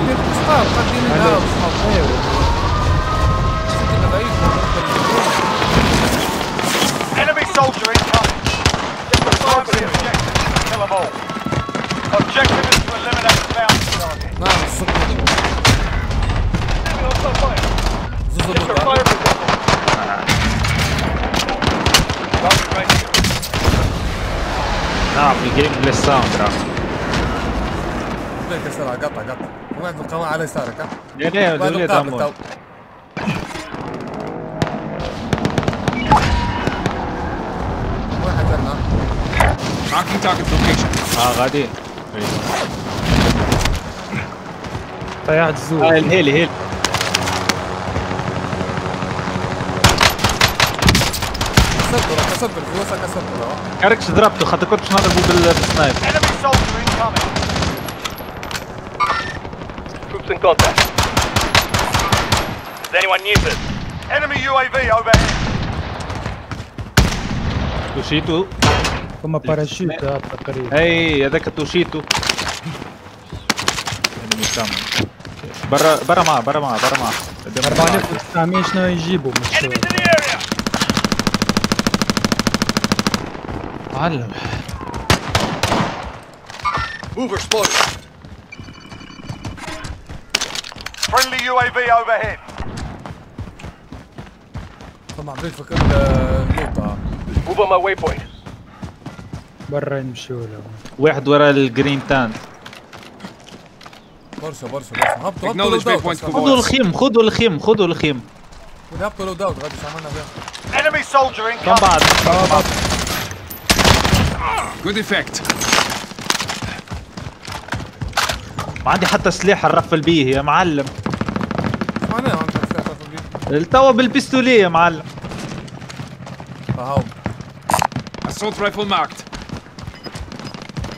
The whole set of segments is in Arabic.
اللي صغار قادين لها وصحاب أيوه Enemy soldier incoming. Get the fire for the objective. Kill them all. Objective is to eliminate the bounty target. نعم السكر Enemy hostile fire. زوزو Get the بودا fire result. Target ready. نعم الجيم للساوند راح ليك سرعة قطع قطع واحد في القناة على يسارك ليه مقابل تو دمون واحد جنة Marking target location. آه غاديين طيحت الزور آه الهيلي هيلي كسرته كسرته الفلوس كسرته كاركش ضربته خاطر كنتش نضربه بال- بالسنايب. Enemy soldier incoming. Troops in contact. Does anyone need this? Enemy UAV overhead. توشيتو ثم باراشوت هذا قريب اي هذاك توشيتو انمي كامل برا برا معاه برا معاه برا معاه قدام معاه. 4900 شنو يجيبوا مش Enemies in the area. معلم Mover spotted. Friendly UAV overhead. طبعا بيفك اللوطة Move on my waypoint. برا يمشوا له واحد ورا الجرين تان برشا برشا برشا. هبطوا هبطوا لو داوت خذوا الخيم خذوا الخيم خذوا الخيم. هبطوا لو داوت غادي عملنا فيها Enemy soldier كم incoming. بعد Good effect. ما عندي حتى سلاح نرفل بيه يا معلم. معناها انت مش تعرف البيت التوا بالبستولية يا معلم. أهو. Assault rifle marked.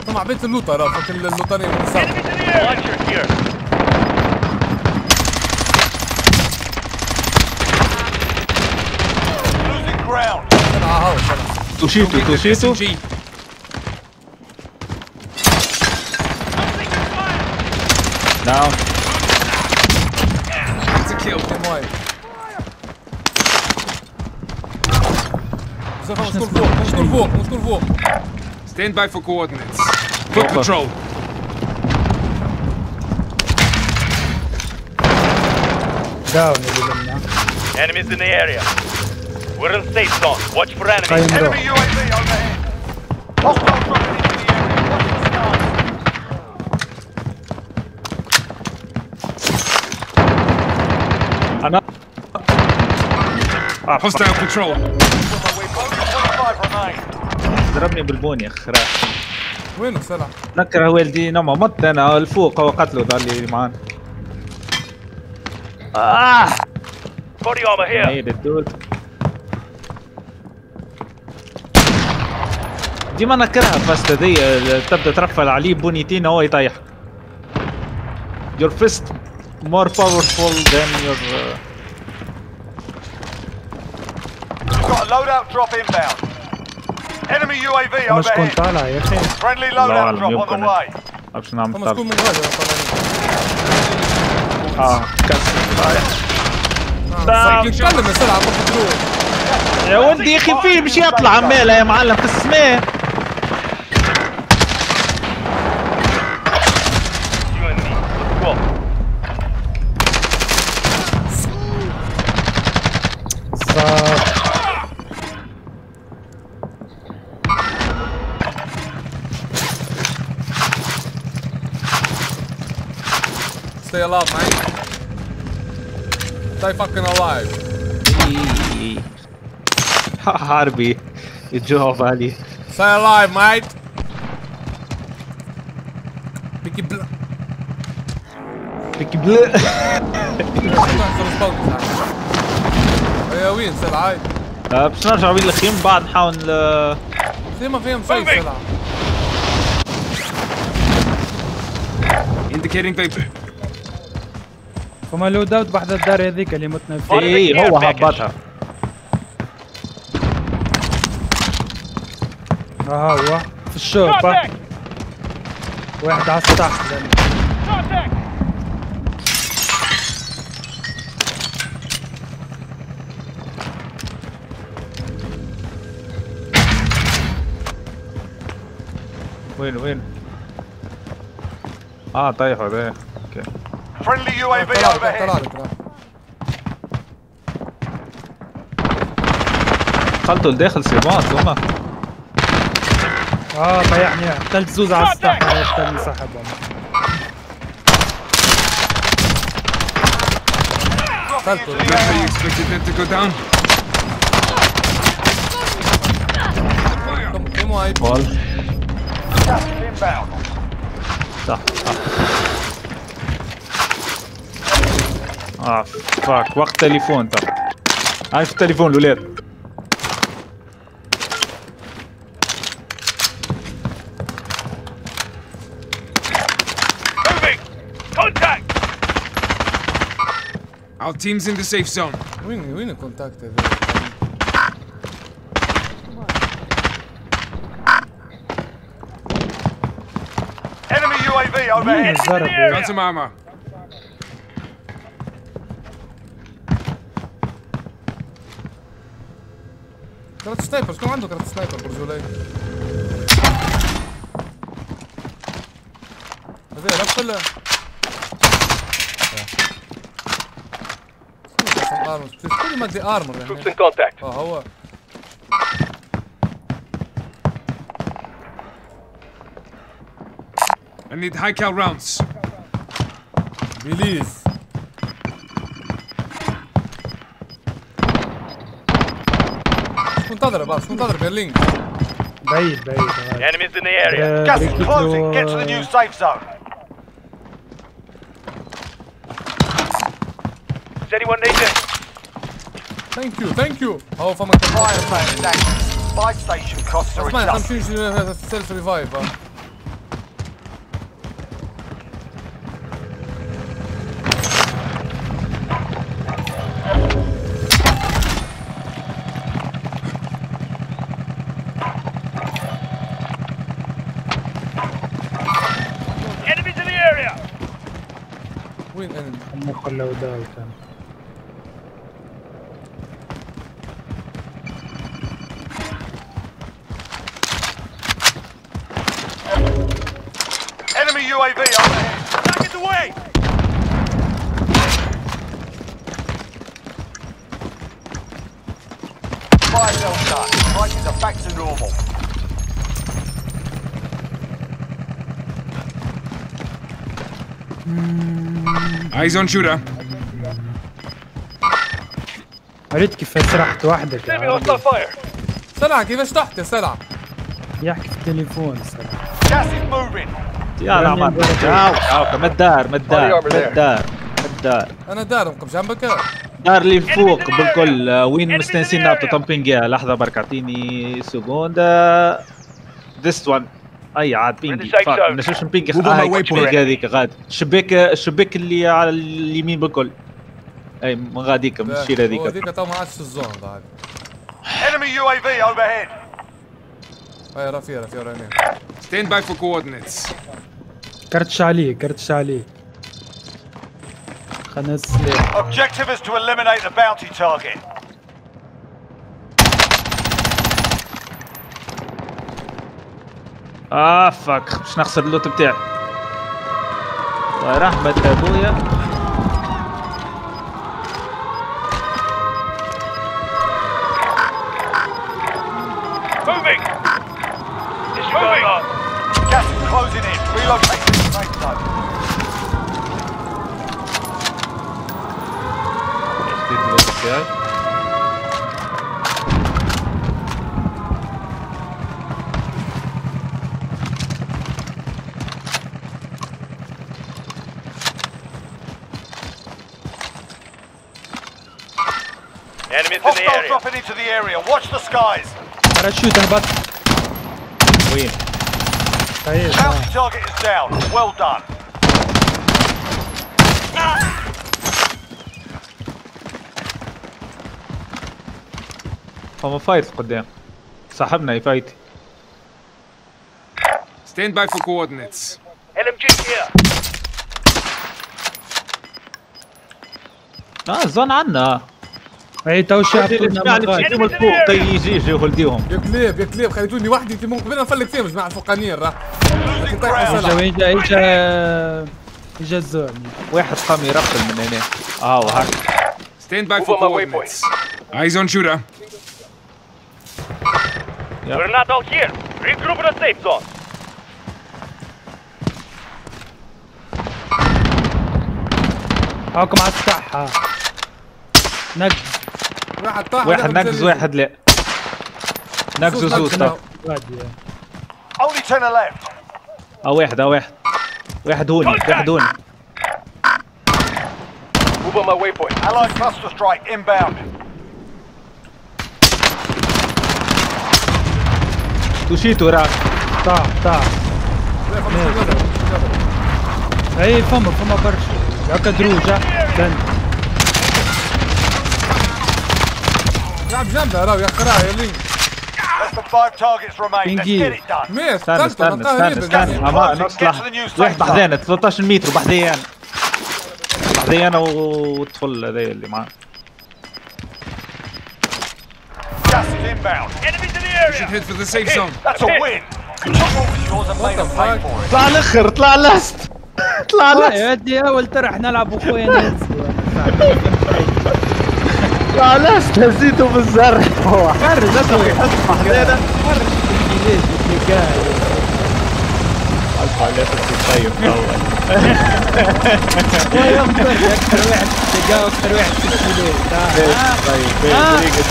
طبعا بيت اللوطة راه فك اللوطانية من السابق Enemies in the area. Launcher here. Losing ground. اهو سلام توشيتو Moving the توشيتو SMG. نعم It's a kill. كم وايد مصطفى مسكول فوق مسكول فوق مسكول فوق Stand by for coordinates. Foot Over. control. داون اللي لنا Enemies in the area. We're in safe zone. Watch for enemies. خاين Enemy روح UAV overhead. Hostile dropping into the area. Watch the skies. أنا Hostile control. Only 25 remain. ضربني بالبون يا اخ راح وين السلعة؟ نكره والدي نما مت أنا الفوق هو قتله ذا اللي معانا آه Body armor here. هيدا الدول ديما نكرها الفست ذي تبدأ ترفل عليه بنيتين هو يطيح Your fist more powerful than your uh, loadout drop inbound. Enemy UAV مش كنت overhead. طالع يا أخي Friendly loadout drop on the way. نعمل هم مسكول طب من طالعين آه كسر طايح آه، تكلم يا ولدي يا أخي في مش يطلع عماله يا معلم في السماء Stay alive, man. Stay fucking alive. حربي الجواب عليه Stay alive, mate. بيكي بلا بيك بلا يا وين سلعة آه، باش نرجع بين الخيم بعد نحاول آه، زي ما فيهم شيء سلعة Indicating vapor. هما لو داوت بحذا الدار هذيك اللي متنا فيها اي هو هبطها. ها هو. في الشرطة واحد على السطح وين وين؟ آه طيحوا ده Friendly UAV لك overhead. دخلتوا لداخل سيبات هما. آه طيحني قتلت زوز على السطح. قتلني صاحب قتلته you. Expected them to go down? is inbound. صح صح اه فاك وقت تليفون ترى عارف التليفون الولاد Moving. Contact. Our team's in the safe zone. وين وين الكونتاكت هذا Enemy UAV مين overhead. الزرب Got some armor. كرت سنايبر شكون عنده كرت سنايبر برجولي هذا نفس ال شكون ما ادي ارمر يعني. آه هو I need high cal rounds. بيليز شكون تضرب اه شكون تضرب برلين بعيد بعيد Enemies in the area. Gas is بريكيت closing. له- Get to the new safe zone. Does anyone need it? ثانك يو ثانك يو هو فما Fire plan is active. Buy station costs are اسمع adjusted. 50 سيلف ريفايف اه Enemies color the item. Enemy UAV overhead. Away! Shot. Are back to normal. Eyes on shooter. عرفت كيف سرحت وحدك يا. سلعة كيفاش تحت يا سلعة؟ يحكي في التليفون الصراحة. Gas is moving. يا لا ما تعاو تعاو مدار مدار مدار مدار أنا دار نقف جنبك دار اللي فوق بالكل. آه، وين مستانسين نعطوا تمبينج يا لحظة برك اعطيني سكوندا. ذس وان أي عاد بينجي هاي way الشباك. هذيك غادي الشباك الشباك اللي على اليمين بالكل. أي من غاديك من الشير هذيك. هذيك تو ما عادش في الزون بعد. Enemy UAV overhead. هاي رفيع رفيع راني Stand by for coordinates. كرتش عليه كرتش عليه. خلنا السلاح Objective is to eliminate the bounty target. آه فاك باش نخسر اللوت بتاعي. ورحمة أبويا. Moving. بتاعي Enemies in the area. dropping into the area. Watch the skies. باراشوت انا بط وين طيب Bounty target is down. Well done. هو فايت قدام صاحبنا يفايت Stand by for coordinates. LMG here. اه الزون عنا أي تو شاف تجيهم الفوق تي يجي يجي ولديهم يا كلاب يا كلاب خليتوني وحدي انت ممكن نفلك فيهم جماعة الفوقانيين راه. اجا اجا اجا إجا الزون واحد قام يرقل من هنا. آه وهك Stand by for coordinates. Eyes on shooter. We're not out here. Regroup in a safe zone. هاكم على الساحة. نقز واحد طاح واحد نقز واحد لا نقز وزوز طب وادي Only 10 are left. آه واحد آه واحد. واحد هوني واحد هوني Move on my waypoint. Allied cluster strike inbound. توشيت وراك طاح طاح. أي فما فما برشا. هكا دروجة بند targets remain. Let's Indeed. get it done. ميت استنى استنى استنى. اما نصلح واحد بحذانا 13 متر بحذاي أنا بحذاي أنا والطفل هذا اللي معاه Gas is inbound. Enemies in the Should area. head for the safe zone. That's a win. You took what was yours and made the them pay fuck? for it. طلع الآخر طلع لاست طلع لاست يا ودي أول ترى إحنا نلعب اخويا لاست هزيته بالزرع هو خرج أسوي اول أكثر واحد تلقاه أكثر واحد في الجيلين طيب آه. طريقة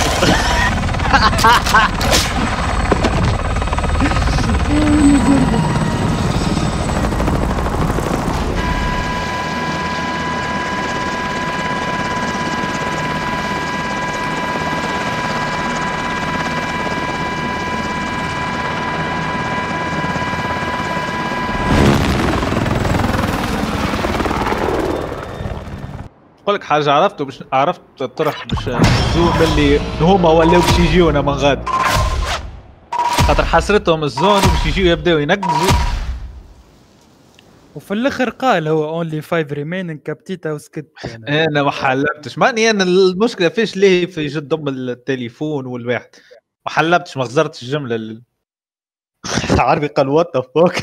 حاجة عرفته مش عرفت الطرح مش الزوم اللي هما ولاو باش يجيونا من غاد. خاطر حسرتهم الزون وباش يجيو يبداو ينقزوا. وفي الآخر قال هو اونلي فايف ريمينين كابتيتا وسكت. أنا أنا ما حلبتش. ماني أنا المشكلة فيش ليه في جد ضم التليفون والواحد. ما حلبتش ما غزرتش الجملة ال- عربي قال وات ذا فوك